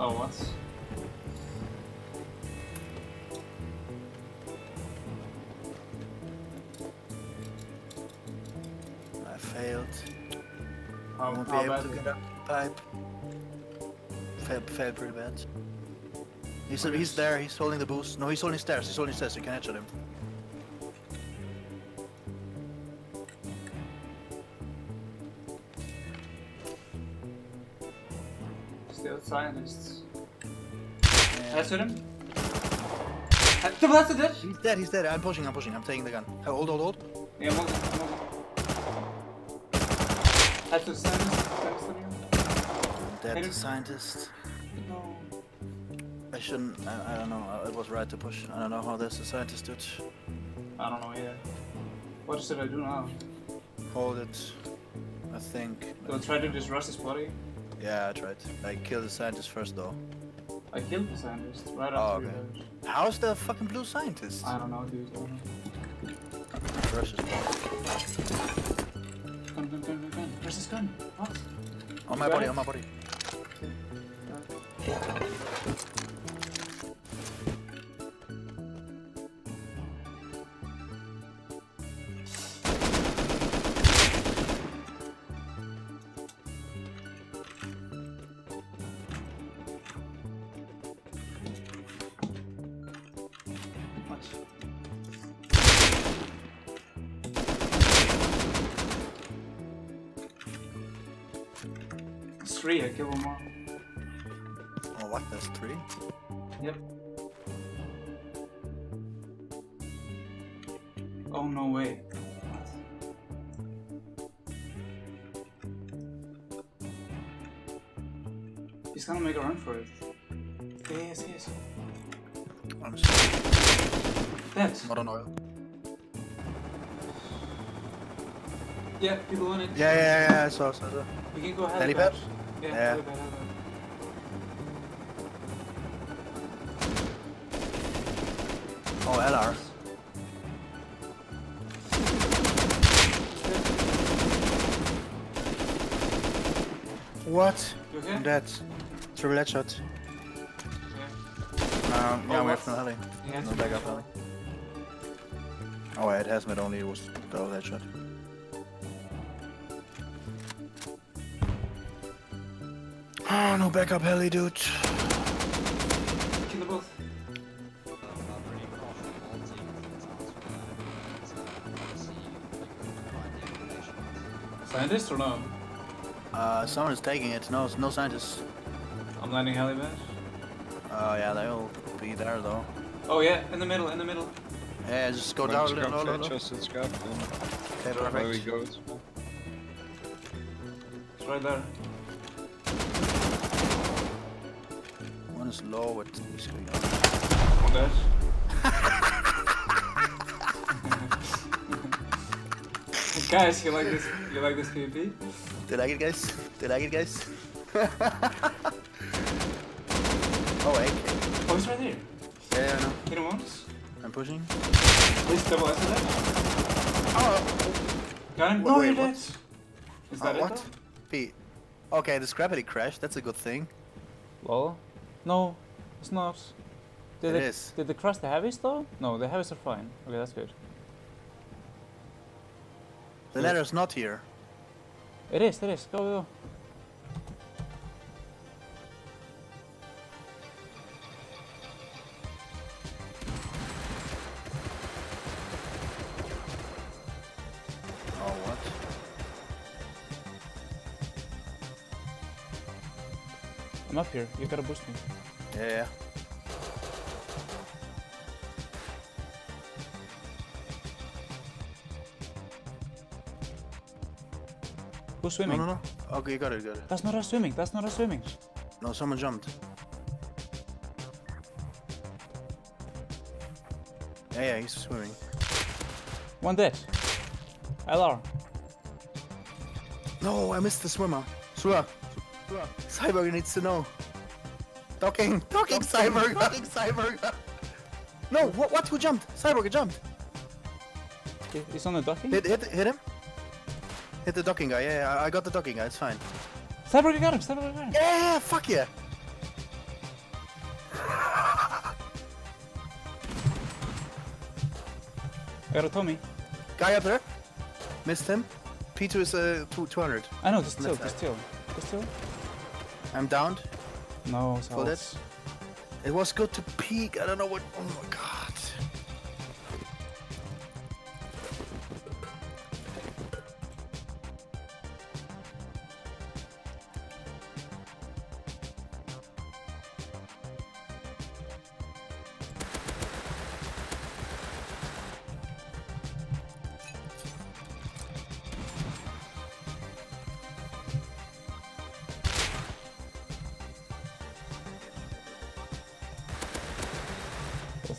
Oh, what? I failed. I How, won't be able to get up the pipe. Failed, failed pretty bad. He's, he's there, he's holding the boost. No, he's holding stairs, he's holding stairs, you can headshot him. Scientists. Yeah. That's him. Uh, Double that's it. He's dead, he's dead. I'm pushing, I'm pushing, I'm taking the gun. Hold, hold, hold. Yeah. I'm on. That's the scientist. That's the dead to scientist. No. I shouldn't, I, I don't know, uh, it was right to push. I don't know how this the scientist did. I don't know either. What should I do now? Hold it. I think. Do I try to just rush his body? Yeah, I tried. I killed the scientist first though. I killed the scientist right Oh, after okay. How's the fucking blue scientist? I don't know, dude. I don't know. Rush his ball. Gun, gun, gun, gun, gun. Where's his gun? What? On my You body, it? on my body. What? It's three, I kill one more. Oh, what? That's three? Yep. Oh, no way. He's gonna make a run for it. Yes, yes. Oh, I'm sorry. That's. Not on oil. Yeah, people on it. Yeah, yeah, yeah, I saw, saw, saw. You can go ahead. Helipad? Bash. Yeah, Yeah. helipad, helipad. Oh, LR. What? You okay? I'm dead. Triple headshot. Yeah. Um, yeah, Oh, we have no heli. He has No backup be- heli. Oh, yeah, it has met only it was double headshot. Oh, no backup heli, dude. Kill the both. Scientist or no? Uh, someone is taking it. No, no scientists. I'm landing helipad. Uh, yeah, they'll be there though. Oh yeah, in the middle, in the middle. Yeah, just go When down. scrap Low, low, low. Just in scrap, then Okay, where we perfect. go. it's- It's right there. One is low with this guy. On that. Guys, you like this? You like this PvP? Do you like it, guys? Do you like it, guys? oh, AK. Oh, he's right there. Yeah, yeah, I know. Hit him once. I'm pushing. Please double S that. Oh, Got him. Wait, No, wait, you're what? dead. Is oh that uh, what? it? P. Okay, the scrappity crashed. That's a good thing. Lol. No, it's not. Did It they, is. Did they crush the heavies though? No, the heavies are fine. Okay, that's good. The ladder's not here. It is, it is. Go, go. I'm up here. You gotta boost me. Yeah, yeah. Who's swimming? No, no, no. Okay, you got it, you got it. That's not us swimming. That's not us swimming. No, someone jumped. Yeah, yeah, he's swimming. One dead. LR. No, I missed the swimmer. Swimmer. Cyborg needs to know. Talking, talking, talking Cyborg, talking Cyborg. no, what, what? Who jumped? Cyborg jumped. He's on the docking? Hit, hit, hit him. Hit the docking guy. Yeah, yeah I got the docking guy. It's fine. Cyborg got him. Cyborg got him. Yeah, yeah fuck yeah. I got a Tommy. Guy up there. Missed him. Peter is uh, 200. I know, just still, just still. Just still. I'm downed. No, that? It was good to peek. I don't know what. Oh my god.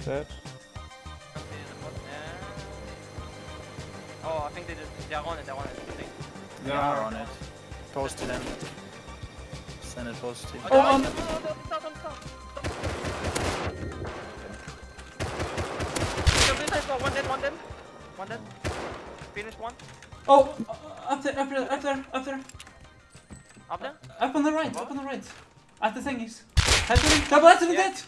What's? Oh, I think they just, they're on it, they're on it. I think. They are on it. Post to them. Send it post to. Oh, um, one dead, one dead. One dead. Finish one. Oh, uh, up there, up there, up there, up there. Up there. Up on the right, up on the right. At the thingies. Head to him. Double head to the Yeah. dead.